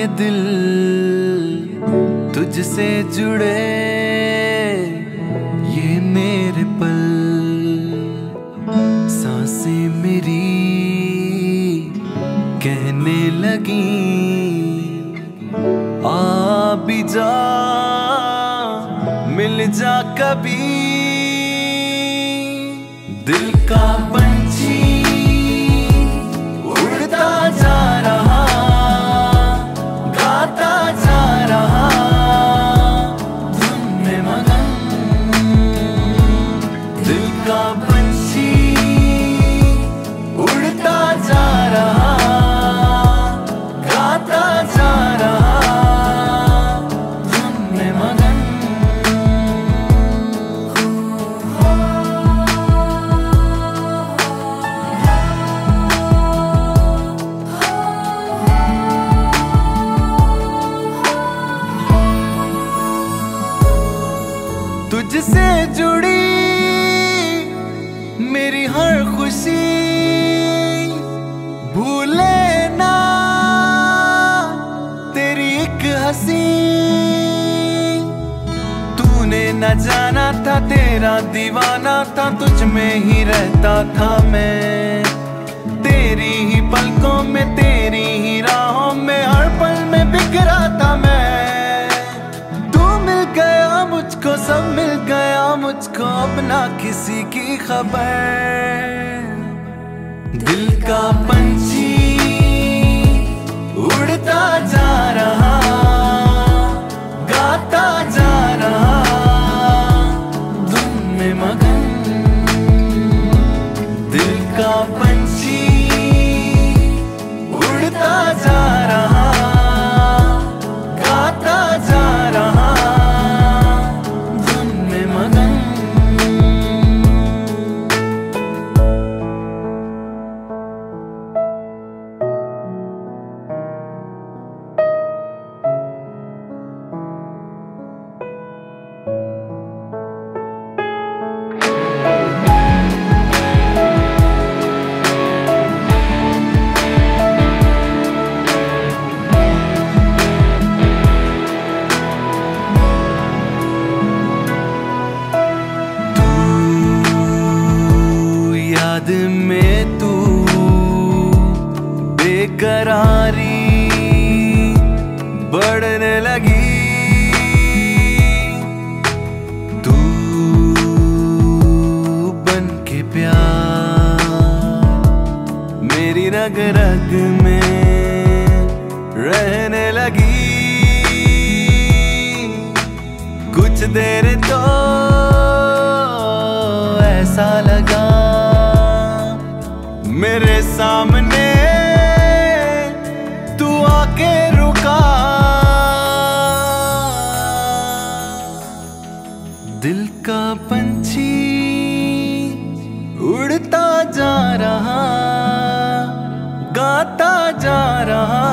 ये दिल तुझसे जुड़े, ये मेरे पल। साँसें मेरी कहने लगी, आ भी जा, मिल जा कभी। दिल का तुझसे जुड़ी मेरी हर खुशी। भूले ना, तेरी एक हँसी। तूने न जाना था, तेरा दीवाना था, तुझ में ही रहता था मैं। तेरी ही पलकों में, तेरी ही राहों किसी की खबर। दिल का पंछी लगी। बन के प्यार, मेरी रग रग में रहने लगी। कुछ देर तो ऐसा लगा, मेरे सामने दिल का पंछी उड़ता जा रहा गाता जा रहा।